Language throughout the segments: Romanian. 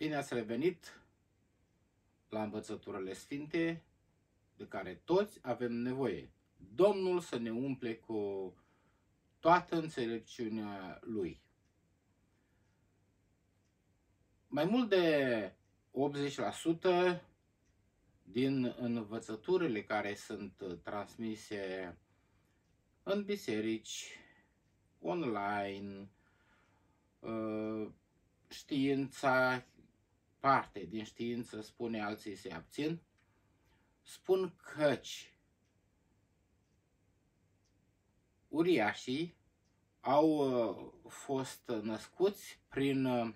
Bine ați revenit la învățăturile sfinte de care toți avem nevoie. Domnul să ne umple cu toată înțelepciunea Lui. Mai mult de 80% din învățăturile care sunt transmise în biserici, online, uh, știința, parte din știință spune alții se abțin, spun căci uriașii au uh, fost născuți prin uh,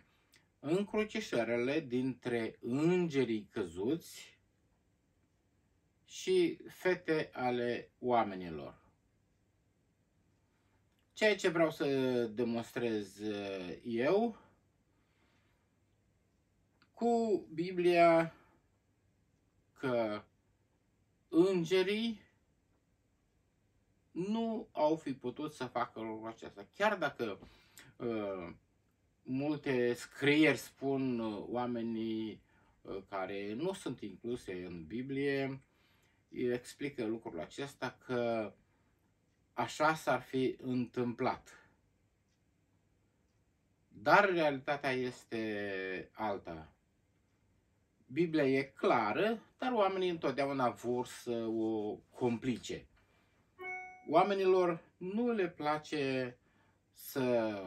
încrucișările dintre îngerii căzuți și fete ale oamenilor. Ceea ce vreau să demonstrez uh, eu cu Biblia că îngerii nu au fi putut să facă lucrul acesta. Chiar dacă uh, multe scrieri spun uh, oamenii uh, care nu sunt incluse în Biblie, explică lucrul acesta că așa s-ar fi întâmplat. Dar realitatea este alta. Biblia e clară, dar oamenii întotdeauna vor să o complice. Oamenilor nu le place să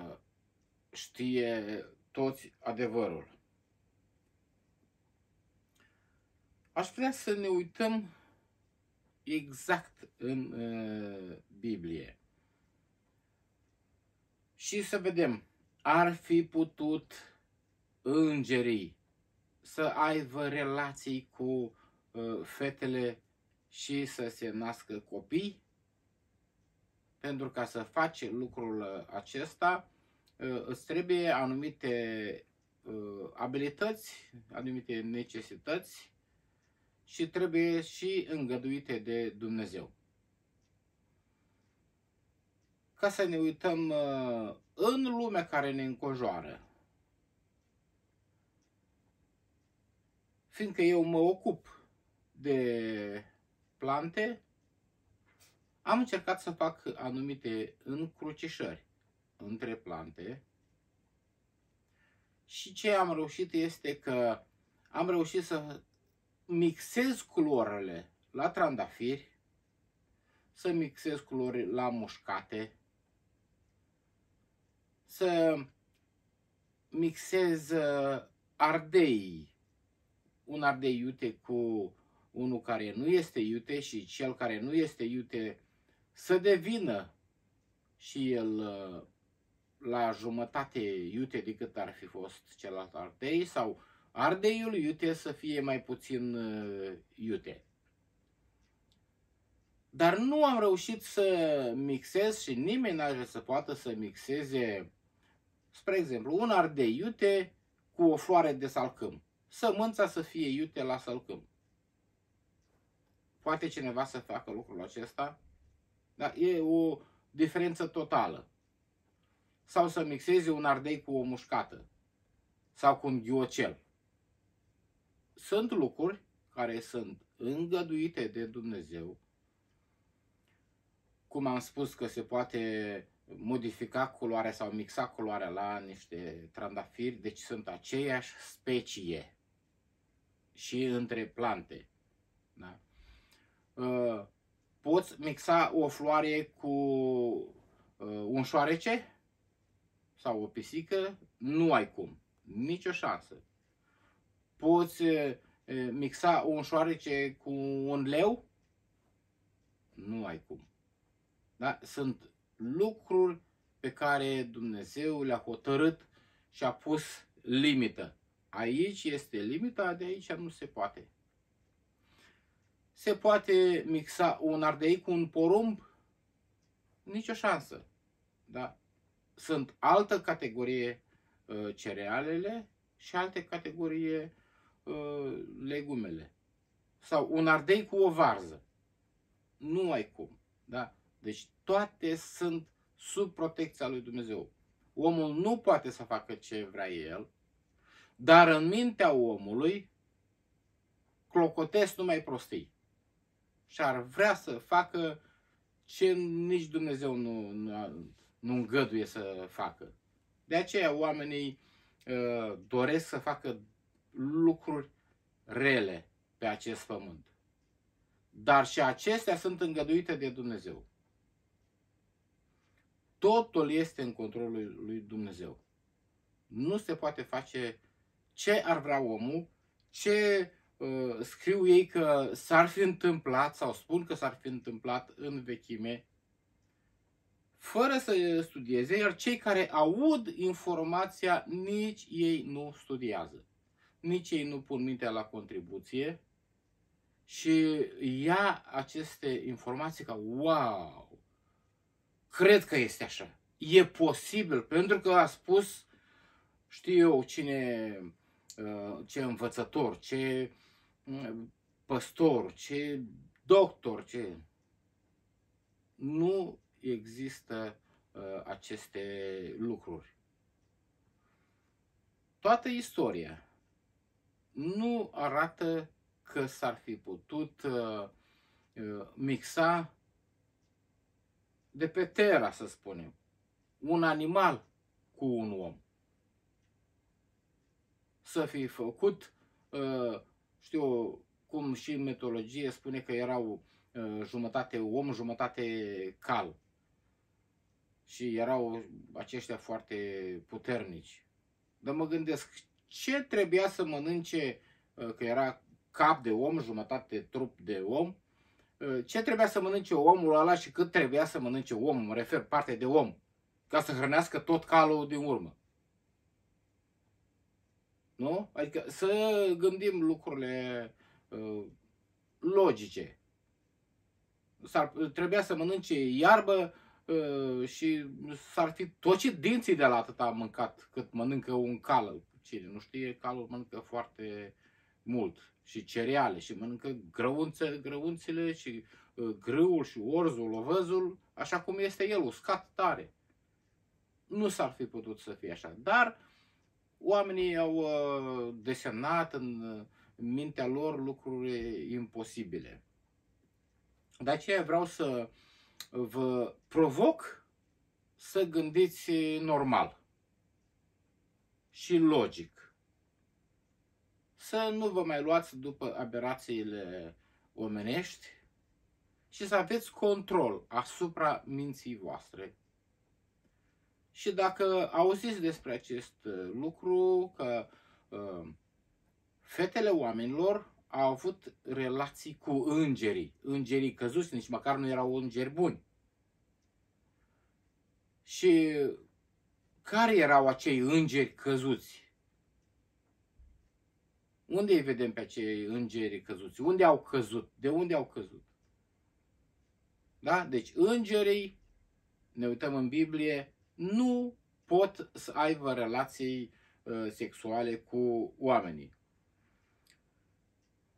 știe toți adevărul. Aș vrea să ne uităm exact în uh, Biblie și să vedem, ar fi putut îngerii să aibă relații cu uh, fetele și să se nască copii? Pentru ca să faci lucrul uh, acesta, uh, îți trebuie anumite uh, abilități, anumite necesități și trebuie și îngăduite de Dumnezeu. Ca să ne uităm uh, în lumea care ne înconjoară, fiindcă eu mă ocup de plante, am încercat să fac anumite încrucișări între plante. Și ce am reușit este că am reușit să mixez culorile la trandafiri, să mixez culori la mușcate, să mixez uh, ardei un ardei iute cu unul care nu este iute și cel care nu este iute să devină și el uh, la jumătate iute decât ar fi fost celălalt ardei sau ardeiul iute să fie mai puțin uh, iute. Dar nu am reușit să mixez și nimeni n-ar să poată să mixeze, spre exemplu, un ardei iute cu o floare de salcâm sămânța să fie iute la sălcâm. Poate cineva să facă lucrul acesta? Dar e o diferență totală. Sau să mixeze un ardei cu o mușcată. Sau cu un ghiocel. Sunt lucruri care sunt îngăduite de Dumnezeu. Cum am spus că se poate modifica culoarea sau mixa culoarea la niște trandafiri, deci sunt aceeași specie și între plante. Da? Uh, poți mixa o floare cu uh, un șoarece sau o pisică? Nu ai cum. Nicio șansă. Poți uh, mixa un șoarece cu un leu? Nu ai cum. Da? Sunt lucruri pe care Dumnezeu le-a hotărât și a pus limită. Aici este limita, de aici nu se poate. Se poate mixa un ardei cu un porumb? Nicio șansă. Da? Sunt altă categorie uh, cerealele și alte categorie uh, legumele. Sau un ardei cu o varză. Nu ai cum. Da? Deci toate sunt sub protecția lui Dumnezeu. Omul nu poate să facă ce vrea el, Dar în mintea omului clocotesc numai prostii. Și ar vrea să facă ce nici Dumnezeu nu, nu, nu îngăduie să facă. De aceea oamenii uh, doresc să facă lucruri rele pe acest pământ. Dar și acestea sunt îngăduite de Dumnezeu. Totul este în controlul lui Dumnezeu. Nu se poate face ce ar vrea omul, ce uh, scriu ei că s-ar fi întâmplat sau spun că s-ar fi întâmplat în vechime, fără să studieze, iar cei care aud informația, nici ei nu studiază. Nici ei nu pun mintea la contribuție și ia aceste informații ca wow, cred că este așa. E posibil, pentru că a spus, știu eu, cine, uh, ce învățător, ce mm, păstor, ce doctor, ce... Nu există uh, aceste lucruri. Toată istoria nu arată că s-ar fi putut uh, uh, mixa de pe Terra, să spunem, un animal cu un om. Să fi făcut, uh, știu, cum și în mitologie spune că erau uh, jumătate om, jumătate cal. Și erau aceștia foarte puternici. Dar mă gândesc, ce trebuia să mănânce, uh, că era cap de om, jumătate trup de om, uh, ce trebuia să mănânce omul ăla și cât trebuia să mănânce omul, mă refer parte de om, ca să hrănească tot calul din urmă. Nu? Adică să gândim lucrurile uh, logice. S-ar, trebuia să mănânce iarbă uh, și s-ar fi tocit dinții de la atâta mâncat cât mănâncă un cal. Cine nu știe, calul mănâncă foarte mult și cereale și mănâncă grăunțe, grăunțele și uh, grâul și orzul, ovăzul, așa cum este el, uscat tare. Nu s-ar fi putut să fie așa, dar oamenii au uh, desemnat în, în mintea lor lucruri imposibile. De aceea vreau să vă provoc să gândiți normal și logic să nu vă mai luați după aberațiile omenești și să aveți control asupra minții voastre. Și dacă auziți despre acest uh, lucru, că uh, fetele oamenilor au avut relații cu îngerii, îngerii căzuți, nici măcar nu erau îngeri buni. Și care erau acei îngeri căzuți? Unde îi vedem pe acei îngeri căzuți? Unde au căzut? De unde au căzut? Da? Deci îngerii, ne uităm în Biblie, nu pot să aibă relații uh, sexuale cu oamenii.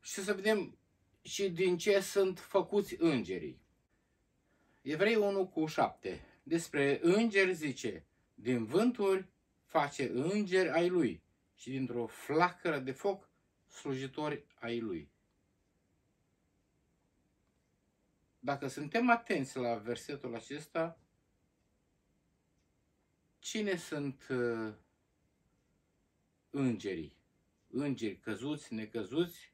Și să vedem și din ce sunt făcuți îngerii. Evrei 1 cu 7. Despre îngeri zice, din vânturi face îngeri ai lui și dintr-o flacără de foc slujitori ai Lui. Dacă suntem atenți la versetul acesta, cine sunt uh, îngerii? Îngeri căzuți, necăzuți?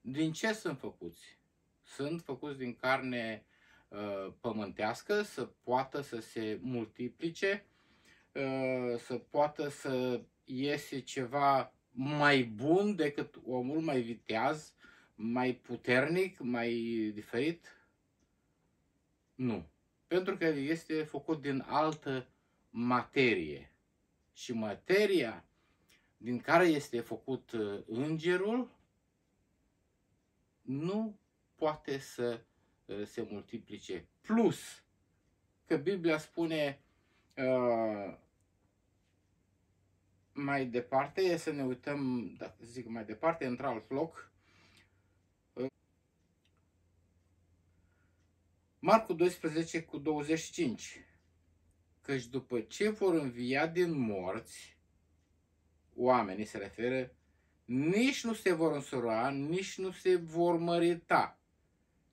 Din ce sunt făcuți? Sunt făcuți din carne uh, pământească, să poată să se multiplice, uh, să poată să iese ceva mai bun decât omul, mai viteaz, mai puternic, mai diferit? Nu. Pentru că este făcut din altă materie. Și materia din care este făcut uh, îngerul nu poate să uh, se multiplice. Plus că Biblia spune uh, mai departe, să ne uităm, da, zic mai departe, într-alt loc. Marcu 12 cu 25. Căci după ce vor învia din morți, oamenii se referă, nici nu se vor însura, nici nu se vor mărita,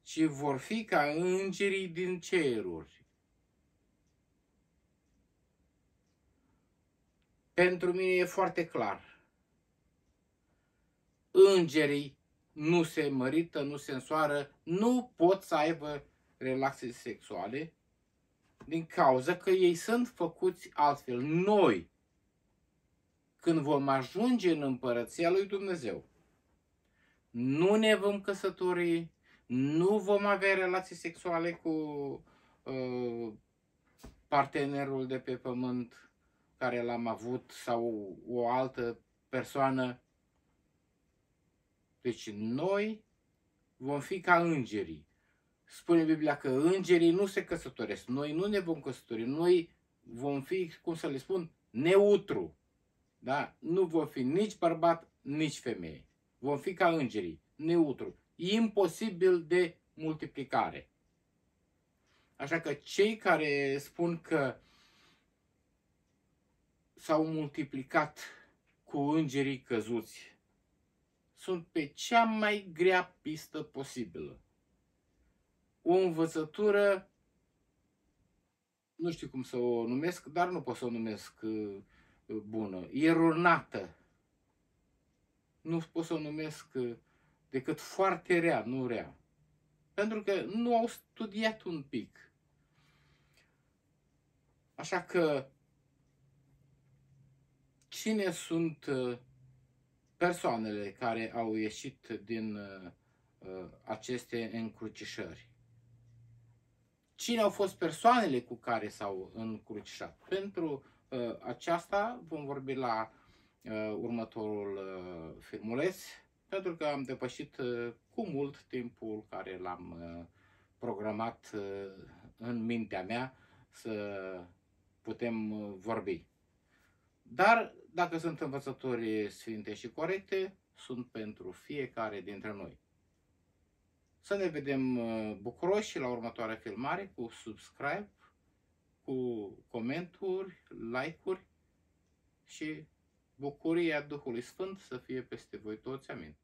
ci vor fi ca îngerii din ceruri. Pentru mine e foarte clar. Îngerii nu se mărită, nu se însoară, nu pot să aibă relații sexuale din cauza că ei sunt făcuți altfel. Noi, când vom ajunge în împărăția lui Dumnezeu, nu ne vom căsători, nu vom avea relații sexuale cu uh, partenerul de pe pământ care l-am avut sau o altă persoană. Deci noi vom fi ca îngerii. Spune Biblia că îngerii nu se căsătoresc. Noi nu ne vom căsători. Noi vom fi, cum să le spun, neutru. Da? Nu vom fi nici bărbat, nici femeie. Vom fi ca îngerii, neutru. Imposibil de multiplicare. Așa că cei care spun că s-au multiplicat cu îngerii căzuți sunt pe cea mai grea pistă posibilă. O învățătură, nu știu cum să o numesc, dar nu pot să o numesc uh, bună, eronată. Nu pot să o numesc uh, decât foarte rea, nu rea. Pentru că nu au studiat un pic. Așa că cine sunt uh, persoanele care au ieșit din uh, aceste încrucișări? Cine au fost persoanele cu care s-au încrucișat? Pentru Uh, aceasta vom vorbi la uh, următorul uh, filmuleț, pentru că am depășit cu mult timpul care l-am programat în mintea mea să putem vorbi. Dar dacă sunt învățători sfinte și corecte, sunt pentru fiecare dintre noi. Să ne vedem bucuroși la următoarea filmare cu subscribe cu comenturi, like-uri și bucuria Duhului Sfânt să fie peste voi toți. Amin.